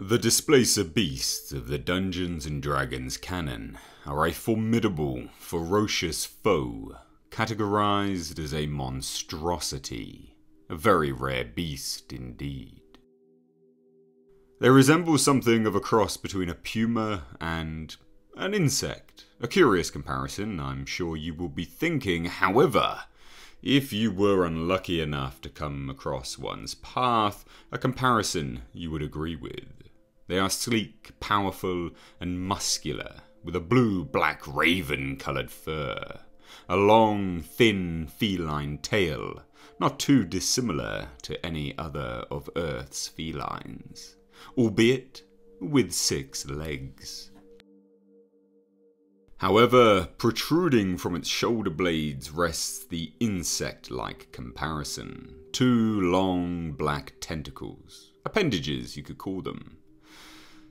The Displacer beasts of the Dungeons and Dragons canon are a formidable, ferocious foe, categorized as a monstrosity, a very rare beast indeed. They resemble something of a cross between a puma and an insect. A curious comparison, I'm sure you will be thinking. However, if you were unlucky enough to come across one's path, a comparison you would agree with. They are sleek, powerful, and muscular, with a blue black raven coloured fur, a long, thin, feline tail, not too dissimilar to any other of Earth's felines, albeit with six legs. However, protruding from its shoulder blades rests the insect like comparison. Two long black tentacles. Appendages, you could call them.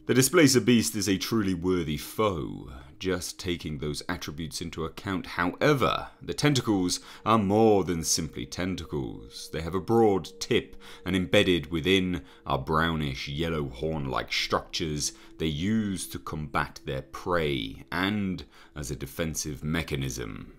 The Displacer Beast is a truly worthy foe, just taking those attributes into account. However, the tentacles are more than simply tentacles. They have a broad tip, and embedded within are brownish yellow horn like structures they use to combat their prey and as a defensive mechanism.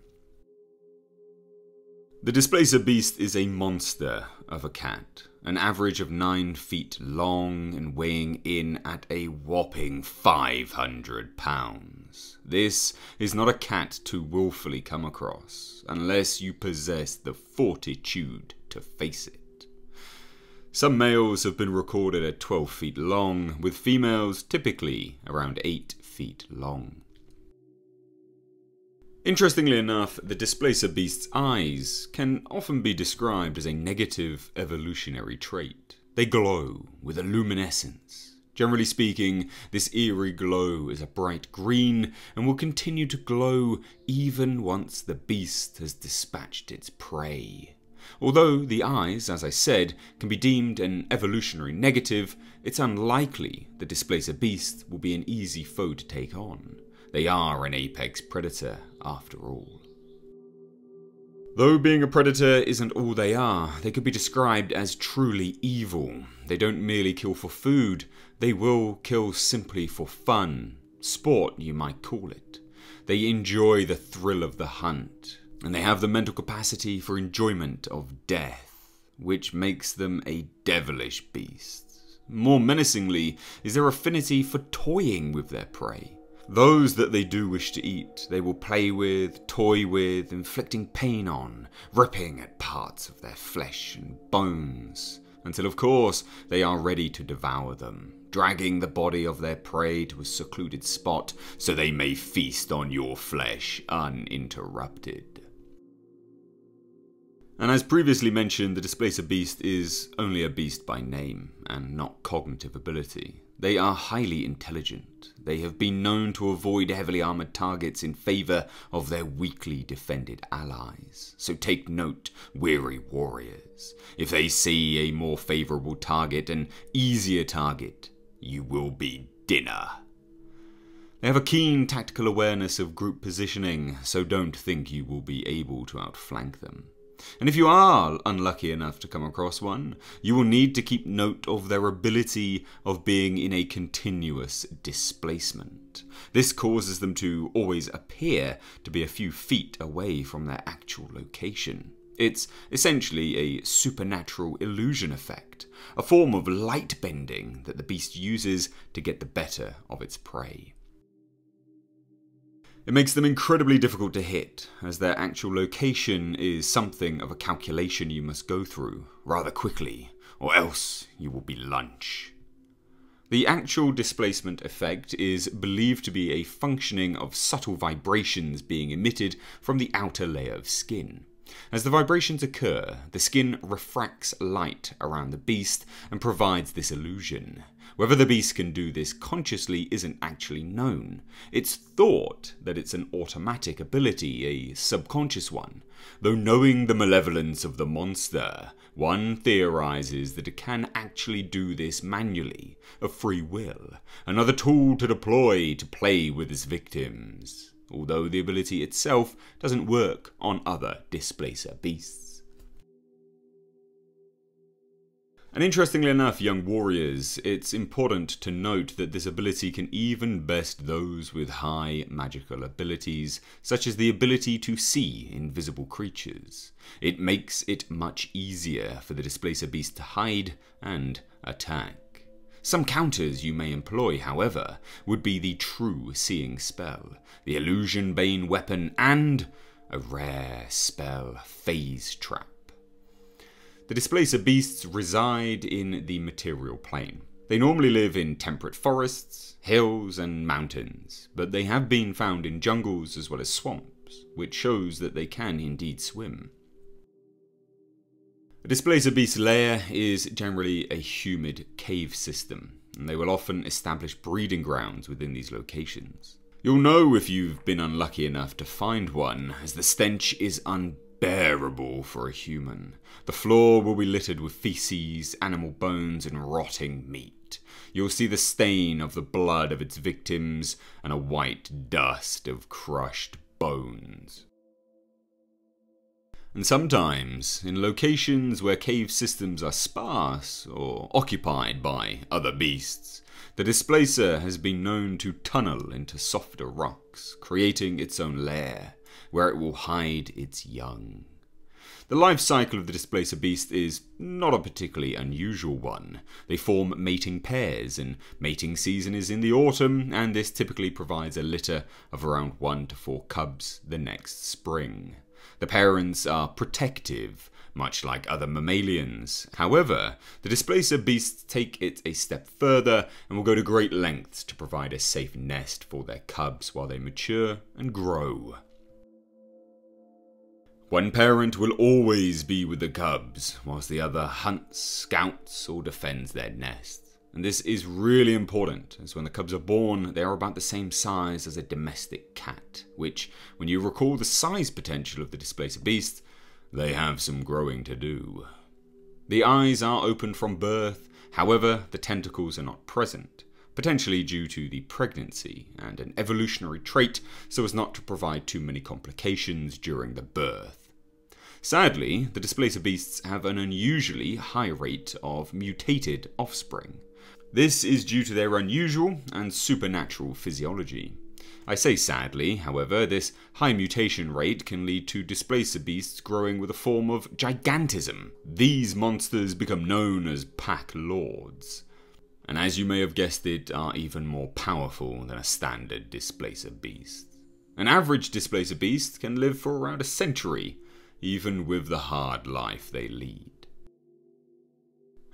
The Displacer Beast is a monster of a cat, an average of 9 feet long and weighing in at a whopping 500 pounds. This is not a cat to willfully come across, unless you possess the fortitude to face it. Some males have been recorded at 12 feet long, with females typically around 8 feet long. Interestingly enough, the Displacer Beast's eyes can often be described as a negative evolutionary trait. They glow with a luminescence. Generally speaking, this eerie glow is a bright green and will continue to glow even once the beast has dispatched its prey. Although the eyes, as I said, can be deemed an evolutionary negative, it's unlikely the Displacer Beast will be an easy foe to take on. They are an apex predator, after all. Though being a predator isn't all they are, they could be described as truly evil. They don't merely kill for food, they will kill simply for fun. Sport, you might call it. They enjoy the thrill of the hunt, and they have the mental capacity for enjoyment of death, which makes them a devilish beast. More menacingly is their affinity for toying with their prey. Those that they do wish to eat, they will play with, toy with, inflicting pain on, ripping at parts of their flesh and bones, until of course they are ready to devour them, dragging the body of their prey to a secluded spot so they may feast on your flesh uninterrupted. And as previously mentioned, the Displacer Beast is only a beast by name and not cognitive ability. They are highly intelligent. They have been known to avoid heavily armoured targets in favour of their weakly defended allies. So take note, weary warriors. If they see a more favourable target, an easier target, you will be dinner. They have a keen tactical awareness of group positioning, so don't think you will be able to outflank them. And if you are unlucky enough to come across one, you will need to keep note of their ability of being in a continuous displacement. This causes them to always appear to be a few feet away from their actual location. It's essentially a supernatural illusion effect, a form of light bending that the beast uses to get the better of its prey. It makes them incredibly difficult to hit, as their actual location is something of a calculation you must go through rather quickly, or else you will be lunch. The actual displacement effect is believed to be a functioning of subtle vibrations being emitted from the outer layer of skin. As the vibrations occur, the skin refracts light around the beast and provides this illusion. Whether the beast can do this consciously isn't actually known. It's thought that it's an automatic ability, a subconscious one. Though knowing the malevolence of the monster, one theorizes that it can actually do this manually, of free will, another tool to deploy to play with its victims, although the ability itself doesn't work on other displacer beasts. And interestingly enough, young warriors, it's important to note that this ability can even best those with high magical abilities, such as the ability to see invisible creatures. It makes it much easier for the Displacer Beast to hide and attack. Some counters you may employ, however, would be the True Seeing spell, the Illusion Bane weapon, and a rare spell, Phase Trap. The displacer beasts reside in the material plane. They normally live in temperate forests, hills, and mountains, but they have been found in jungles as well as swamps, which shows that they can indeed swim. A displacer beast lair is generally a humid cave system, and they will often establish breeding grounds within these locations. You'll know if you've been unlucky enough to find one, as the stench is unbearable for a human. The floor will be littered with feces, animal bones, and rotting meat. You'll see the stain of the blood of its victims and a white dust of crushed bones. And sometimes, in locations where cave systems are sparse or occupied by other beasts, the displacer has been known to tunnel into softer rocks, creating its own lair where it will hide its young. The life cycle of the displacer beast is not a particularly unusual one. They form mating pairs, and mating season is in the autumn, and this typically provides a litter of around one to four cubs the next spring. The parents are protective, much like other mammalians. However, the displacer beasts take it a step further and will go to great lengths to provide a safe nest for their cubs while they mature and grow. One parent will always be with the cubs, whilst the other hunts, scouts, or defends their nest. And this is really important, as when the cubs are born, they are about the same size as a domestic cat, which, when you recall the size potential of the displacer beast, they have some growing to do. The eyes are open from birth, however, the tentacles are not present potentially due to the pregnancy and an evolutionary trait so as not to provide too many complications during the birth. Sadly, the displacer beasts have an unusually high rate of mutated offspring. This is due to their unusual and supernatural physiology. I say sadly, however, this high mutation rate can lead to displacer beasts growing with a form of gigantism. These monsters become known as pack lords and as you may have guessed it, are even more powerful than a standard displacer beast. An average displacer beast can live for around a century, even with the hard life they lead.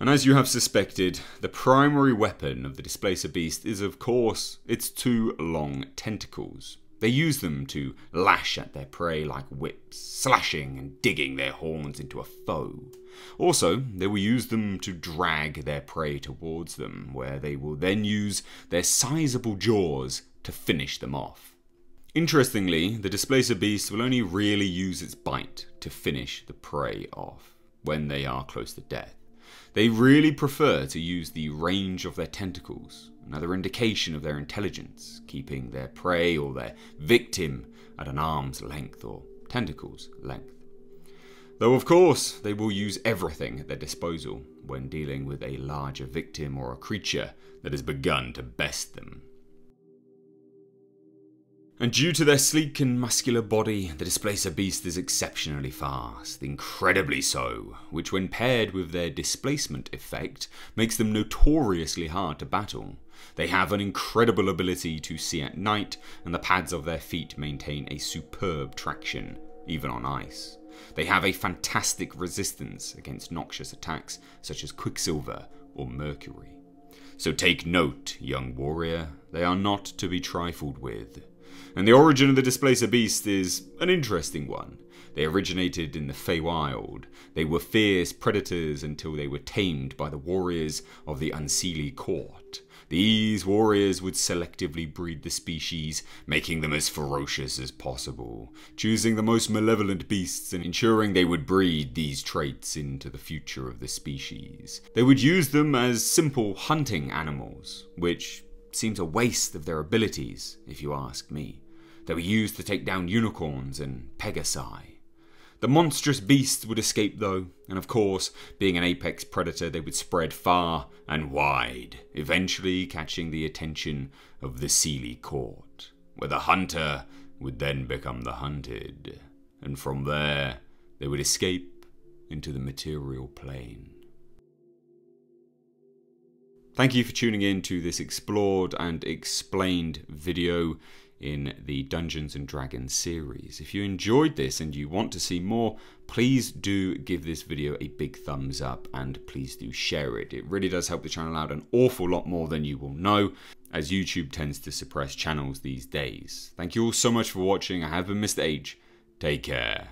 And as you have suspected, the primary weapon of the displacer beast is of course its two long tentacles. They use them to lash at their prey like whips, slashing and digging their horns into a foe. Also, they will use them to drag their prey towards them, where they will then use their sizable jaws to finish them off. Interestingly, the displacer beast will only really use its bite to finish the prey off when they are close to death. They really prefer to use the range of their tentacles, another indication of their intelligence, keeping their prey or their victim at an arm's length or tentacle's length. Though, of course, they will use everything at their disposal when dealing with a larger victim or a creature that has begun to best them. And due to their sleek and muscular body, the Displacer Beast is exceptionally fast, incredibly so, which when paired with their displacement effect makes them notoriously hard to battle. They have an incredible ability to see at night, and the pads of their feet maintain a superb traction, even on ice. They have a fantastic resistance against noxious attacks such as Quicksilver or Mercury. So take note, young warrior, they are not to be trifled with. And the origin of the Displacer Beast is an interesting one. They originated in the Feywild. They were fierce predators until they were tamed by the warriors of the Unseelie Court. These warriors would selectively breed the species, making them as ferocious as possible, choosing the most malevolent beasts and ensuring they would breed these traits into the future of the species. They would use them as simple hunting animals, which seems a waste of their abilities, if you ask me. They were used to take down unicorns and pegasi. The monstrous beasts would escape though, and of course, being an apex predator, they would spread far and wide, eventually catching the attention of the Seelie court, where the hunter would then become the hunted, and from there they would escape into the material plane. Thank you for tuning in to this explored and explained video in the Dungeons and Dragons series. If you enjoyed this and you want to see more, please do give this video a big thumbs up and please do share it. It really does help the channel out an awful lot more than you will know, as YouTube tends to suppress channels these days. Thank you all so much for watching. I have been Mr. H. Take care.